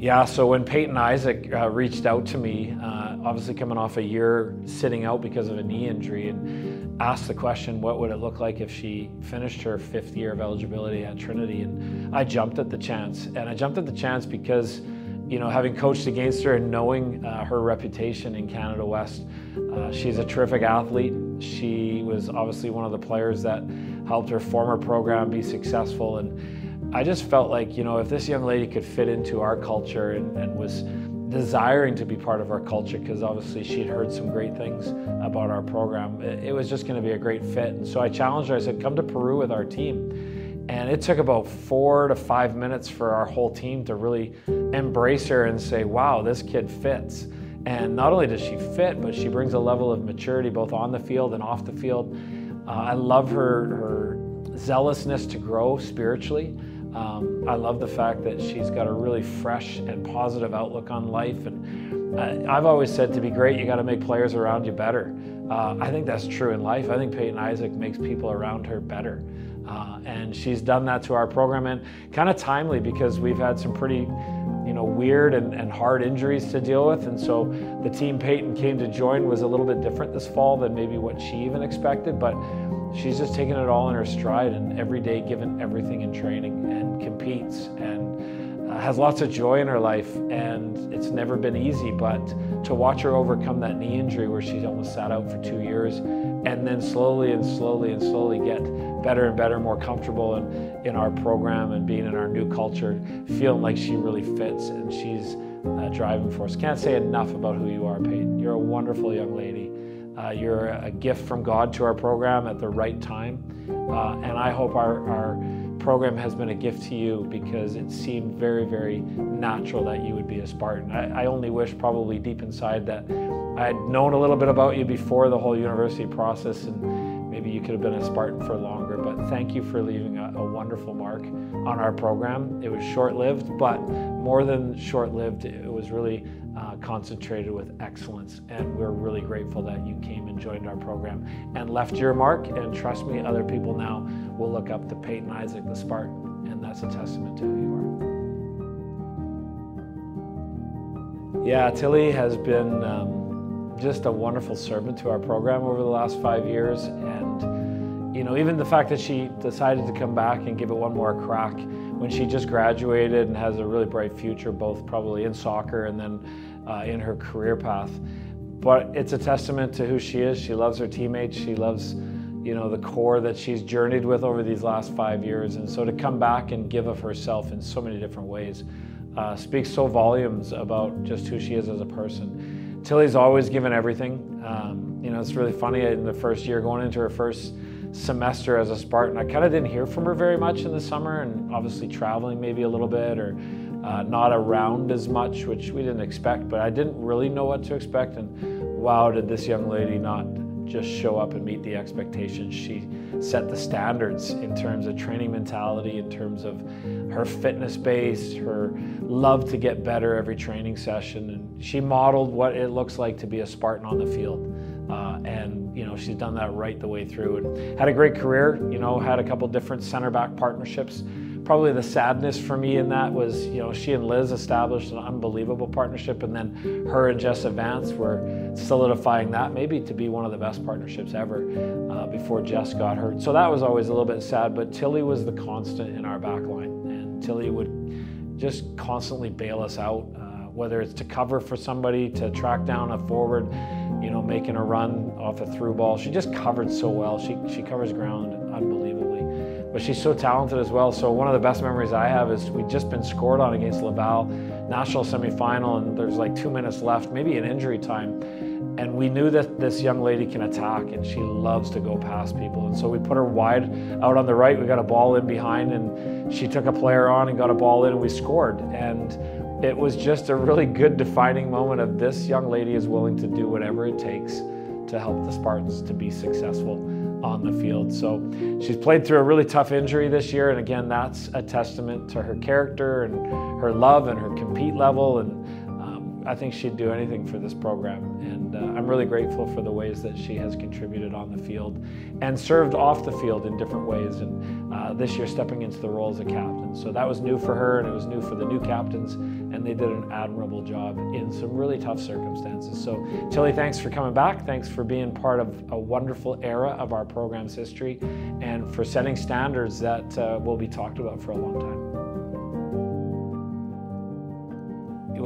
Yeah, so when Peyton Isaac uh, reached out to me, uh, obviously coming off a year sitting out because of a knee injury, and asked the question, what would it look like if she finished her fifth year of eligibility at Trinity? And I jumped at the chance. And I jumped at the chance because, you know, having coached against her and knowing uh, her reputation in Canada West, uh, she's a terrific athlete. She was obviously one of the players that helped her former program be successful. And I just felt like, you know, if this young lady could fit into our culture and, and was desiring to be part of our culture, because obviously she'd heard some great things about our program, it, it was just going to be a great fit. And so I challenged her, I said, come to Peru with our team. And it took about four to five minutes for our whole team to really embrace her and say, wow, this kid fits. And not only does she fit, but she brings a level of maturity both on the field and off the field. Uh, I love her, her zealousness to grow spiritually. Um, I love the fact that she's got a really fresh and positive outlook on life. And uh, I've always said to be great, you got to make players around you better. Uh, I think that's true in life. I think Peyton Isaac makes people around her better. Uh, and she's done that to our program and kind of timely because we've had some pretty you know weird and, and hard injuries to deal with. And so the team peyton came to join was a little bit different this fall than maybe what she even expected but she's just taken it all in her stride and every day given everything in training and competes and uh, has lots of joy in her life. And it's never been easy but to watch her overcome that knee injury where she's almost sat out for two years and then slowly and slowly and slowly get better and better more comfortable in, in our program and being in our new culture feeling like she really fits and she's a driving force can't say enough about who you are peyton you're a wonderful young lady uh, you're a gift from God to our program at the right time. Uh, and I hope our, our program has been a gift to you because it seemed very, very natural that you would be a Spartan. I, I only wish, probably deep inside, that I had known a little bit about you before the whole university process and maybe you could have been a Spartan for longer. But thank you for leaving a, a wonderful mark on our program. It was short lived, but more than short lived, it was really uh, concentrated with excellence. And we're really grateful that you came and joined our program and left your mark. And trust me, other people now will look up to Peyton Isaac, the Spartan, and that's a testament to who you are. Yeah, Tilly has been um, just a wonderful servant to our program over the last five years. And, you know, even the fact that she decided to come back and give it one more crack when she just graduated and has a really bright future, both probably in soccer and then uh, in her career path. But it's a testament to who she is. She loves her teammates. She loves, you know, the core that she's journeyed with over these last five years. And so to come back and give of herself in so many different ways uh, speaks so volumes about just who she is as a person. Tilly's always given everything. Um, you know, it's really funny in the first year, going into her first semester as a Spartan, I kind of didn't hear from her very much in the summer, and obviously traveling maybe a little bit or uh, not around as much, which we didn't expect, but I didn't really know what to expect. And wow, did this young lady not just show up and meet the expectations. She set the standards in terms of training mentality, in terms of her fitness base, her love to get better every training session. And she modeled what it looks like to be a Spartan on the field. Uh, and you know she's done that right the way through and had a great career you know had a couple different center back partnerships probably the sadness for me in that was, you know, she and Liz established an unbelievable partnership, and then her and Jess Vance were solidifying that maybe to be one of the best partnerships ever uh, before Jess got hurt. So that was always a little bit sad, but Tilly was the constant in our back line, and Tilly would just constantly bail us out, uh, whether it's to cover for somebody, to track down a forward, you know, making a run off a through ball. She just covered so well. She, she covers ground but she's so talented as well. So one of the best memories I have is we'd just been scored on against Laval, national semifinal, and there's like two minutes left, maybe an injury time. And we knew that this young lady can attack and she loves to go past people. And so we put her wide out on the right. We got a ball in behind and she took a player on and got a ball in and we scored. And it was just a really good defining moment of this young lady is willing to do whatever it takes to help the Spartans to be successful on the field. So she's played through a really tough injury this year, and again, that's a testament to her character and her love and her compete level. And um, I think she'd do anything for this program. And uh, I'm really grateful for the ways that she has contributed on the field and served off the field in different ways. And uh, this year, stepping into the role as a captain. So that was new for her, and it was new for the new captains and they did an admirable job in some really tough circumstances. So, Tilly, thanks for coming back. Thanks for being part of a wonderful era of our program's history and for setting standards that uh, will be talked about for a long time.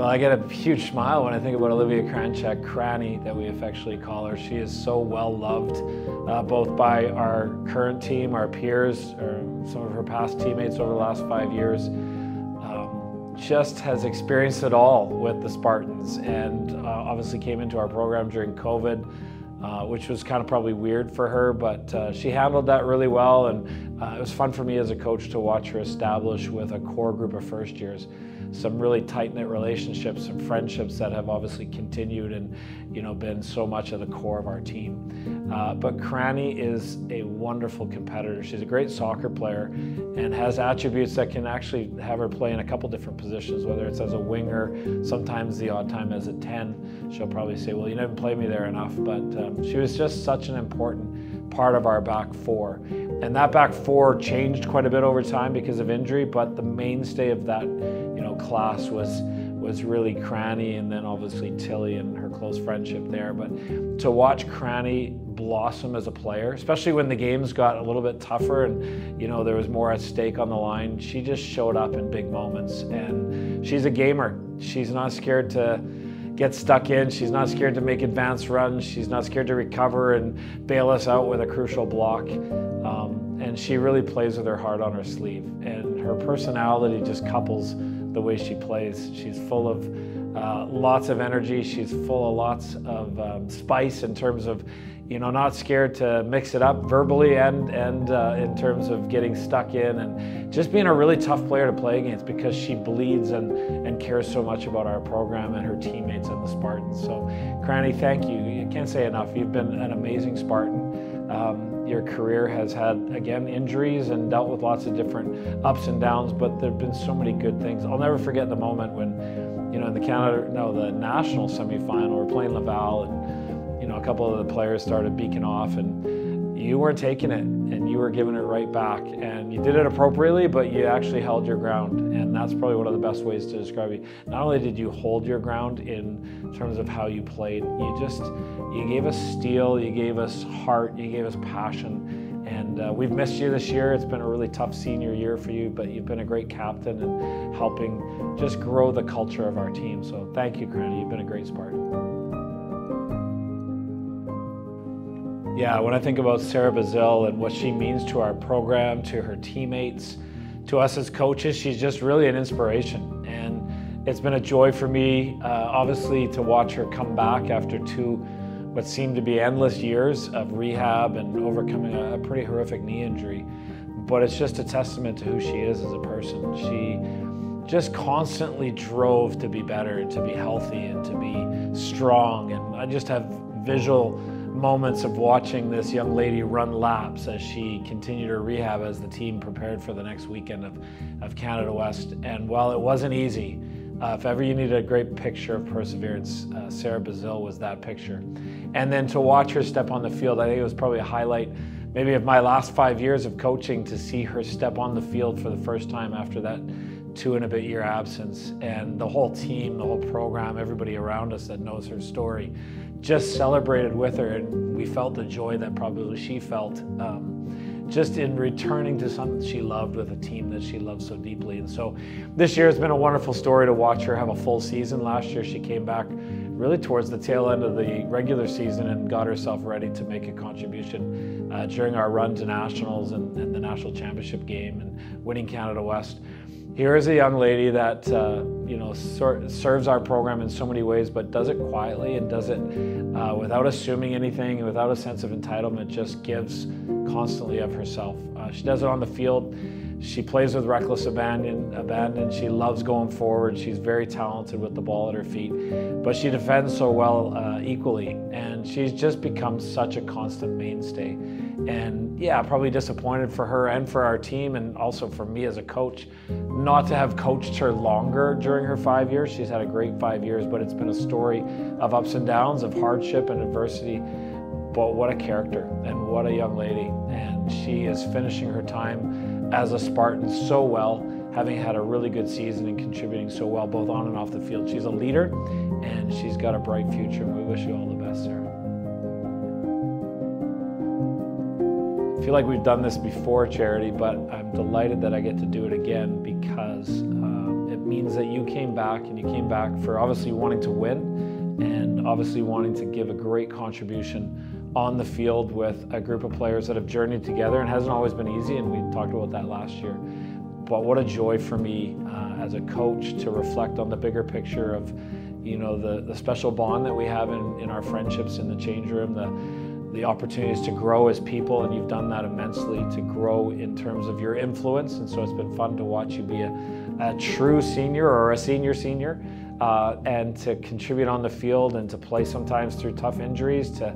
Well, I get a huge smile when I think about Olivia Kranchek, Cranny, that we affectionately call her. She is so well loved, uh, both by our current team, our peers, or some of her past teammates over the last five years. Just has experienced it all with the Spartans, and uh, obviously came into our program during COVID. Uh, which was kind of probably weird for her, but uh, she handled that really well. And uh, it was fun for me as a coach to watch her establish with a core group of first years some really tight knit relationships and friendships that have obviously continued and you know been so much at the core of our team. Uh, but Cranny is a wonderful competitor. She's a great soccer player and has attributes that can actually have her play in a couple different positions, whether it's as a winger, sometimes the odd time as a 10. She'll probably say, Well, you didn't play me there enough. But um, she was just such an important part of our back four. And that back four changed quite a bit over time because of injury, but the mainstay of that class was was really Cranny and then obviously Tilly and her close friendship there. But to watch Cranny blossom as a player, especially when the games got a little bit tougher and you know there was more at stake on the line, she just showed up in big moments. And she's a gamer. She's not scared to get stuck in. She's not scared to make advanced runs. She's not scared to recover and bail us out with a crucial block. Um, and she really plays with her heart on her sleeve. And her personality just couples the way she plays. She's full of uh, lots of energy. She's full of lots of um, spice in terms of, you know, not scared to mix it up verbally and and uh, in terms of getting stuck in and just being a really tough player to play against because she bleeds and and cares so much about our program and her teammates and the Spartans. So, Cranny, thank you. You can't say enough. You've been an amazing Spartan. Um, your career has had, again, injuries and dealt with lots of different ups and downs, but there have been so many good things. I'll never forget the moment when, you know, in the Canada, no, the national semifinal, we're playing Laval, and, you know, a couple of the players started beaking off, and you weren't taking it and you were giving it right back. And you did it appropriately but you actually held your ground. And that's probably one of the best ways to describe it. Not only did you hold your ground in terms of how you played you just you gave us steel you gave us heart you gave us passion. And uh, we've missed you this year. It's been a really tough senior year for you but you've been a great captain and helping just grow the culture of our team. So thank you Cranny you've been a great Spartan Yeah, when I think about Sarah Bazil and what she means to our program, to her teammates, to us as coaches, she's just really an inspiration. And it's been a joy for me, uh, obviously, to watch her come back after two, what seemed to be endless years of rehab and overcoming a, a pretty horrific knee injury. But it's just a testament to who she is as a person. She just constantly drove to be better and to be healthy and to be strong. And I just have visual moments of watching this young lady run laps as she continued her rehab as the team prepared for the next weekend of, of Canada West. And while it wasn't easy, uh, if ever you needed a great picture of perseverance, uh, Sarah Bazil was that picture. And then to watch her step on the field, I think it was probably a highlight maybe of my last five years of coaching to see her step on the field for the first time after that two and a bit year absence. And the whole team, the whole program, everybody around us that knows her story just celebrated with her, and we felt the joy that probably she felt um, just in returning to something she loved with a team that she loved so deeply. And so this year has been a wonderful story to watch her have a full season. Last year, she came back really towards the tail end of the regular season and got herself ready to make a contribution uh, during our run to nationals and, and, the national championship game and winning Canada West here is a young lady that uh, you know serves our program in so many ways, but does it quietly and does it uh, without assuming anything, and without a sense of entitlement. Just gives constantly of herself. Uh, she does it on the field. She plays with reckless abandon. Abandon. She loves going forward. She's very talented with the ball at her feet, but she defends so well uh, equally, and she's just become such a constant mainstay. And yeah, probably disappointed for her and for our team, and also for me as a coach, not to have coached her longer during her five years. She's had a great five years, but it's been a story of ups and downs, of hardship and adversity. But what a character and what a young lady. And she is finishing her time as a Spartan so well. having had a really good season and contributing so well both on and off the field. She's a leader and she's got a bright future, and we wish you all I feel like we've done this before, Charity, but I'm delighted that I get to do it again because um, it means that you came back and you came back for obviously wanting to win and obviously wanting to give a great contribution on the field with a group of players that have journeyed together and hasn't always been easy, and we talked about that last year. But what a joy for me uh, as a coach to reflect on the bigger picture of, you know, the, the special bond that we have in, in our friendships in the change room, the the opportunities to grow as people, and you've done that immensely to grow in terms of your influence. And so it's been fun to watch you be a, a true senior or a senior senior, uh, and to contribute on the field and to play sometimes through tough injuries, to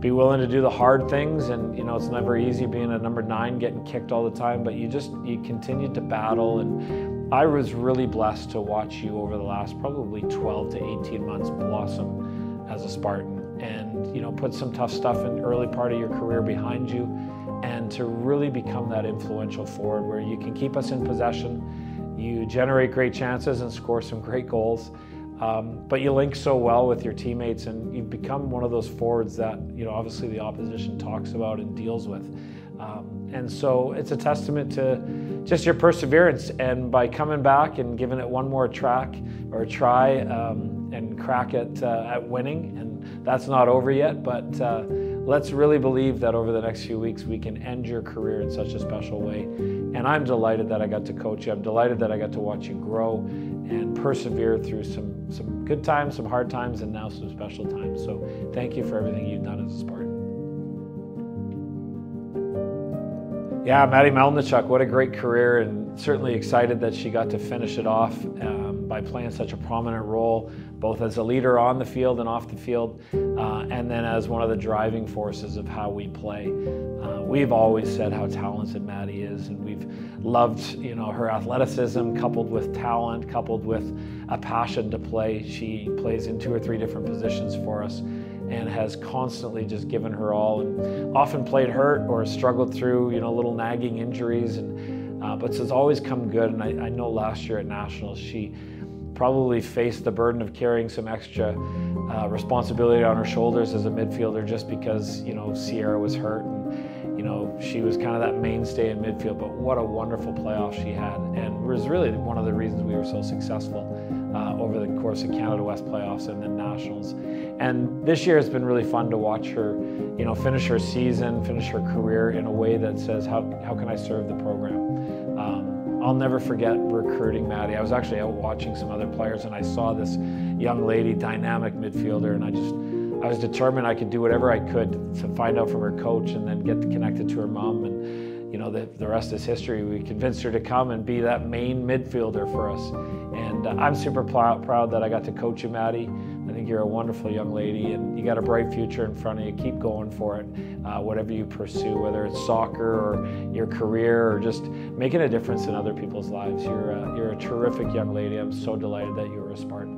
be willing to do the hard things. And you know, it's never easy being a number nine, getting kicked all the time, but you just you continued to battle. And I was really blessed to watch you over the last probably 12 to 18 months blossom as a Spartan and you know put some tough stuff in early part of your career behind you and to really become that influential forward where you can keep us in possession. You generate great chances and score some great goals um, but you link so well with your teammates and you've become one of those forwards that you know obviously the opposition talks about and deals with. Um, and so it's a testament to just your perseverance and by coming back and giving it one more track or try um, and crack at, uh, at winning and that's not over yet, but uh, let's really believe that over the next few weeks we can end your career in such a special way. And I'm delighted that I got to coach you. I'm delighted that I got to watch you grow and persevere through some, some good times, some hard times, and now some special times. So thank you for everything you've done as a Spartan. Yeah, Maddie Melnichuk, what a great career, and certainly excited that she got to finish it off um, by playing such a prominent role, both as a leader on the field and off the field, uh, and then as one of the driving forces of how we play. Uh, we've always said how talented Maddie is, and we've loved, you know, her athleticism coupled with talent, coupled with a passion to play. She plays in two or three different positions for us and has constantly just given her all and often played hurt or struggled through you know little nagging injuries and uh, but has always come good and I, I, know last year at nationals she probably faced the burden of carrying some extra uh, responsibility on her shoulders as a midfielder just because you know sierra was hurt and you know she was kind of that mainstay in midfield but what a wonderful playoff she had and was really one of the reasons we were so successful uh, over the course of Canada West playoffs and then nationals. And this year has been really fun to watch her, you know, finish her season, finish her career in a way that says, how, how can I serve the program? I'll never forget recruiting Maddie. I was actually out watching some other players and I saw this young lady, dynamic midfielder, and I just, I was determined I could do whatever I could to find out from her coach and then get connected to her mom. And, you know, the, the rest is history. We convinced her to come and be that main midfielder for us. And uh, I'm super pl- proud that I got to coach you, Maddie. I think you're a wonderful young lady and you got a bright future in front of you. Keep going for it, uh, whatever you pursue, whether it's soccer or your career or just making a difference in other people's lives. You're, uh, you're a terrific young lady. I'm so delighted that you were a Spartan.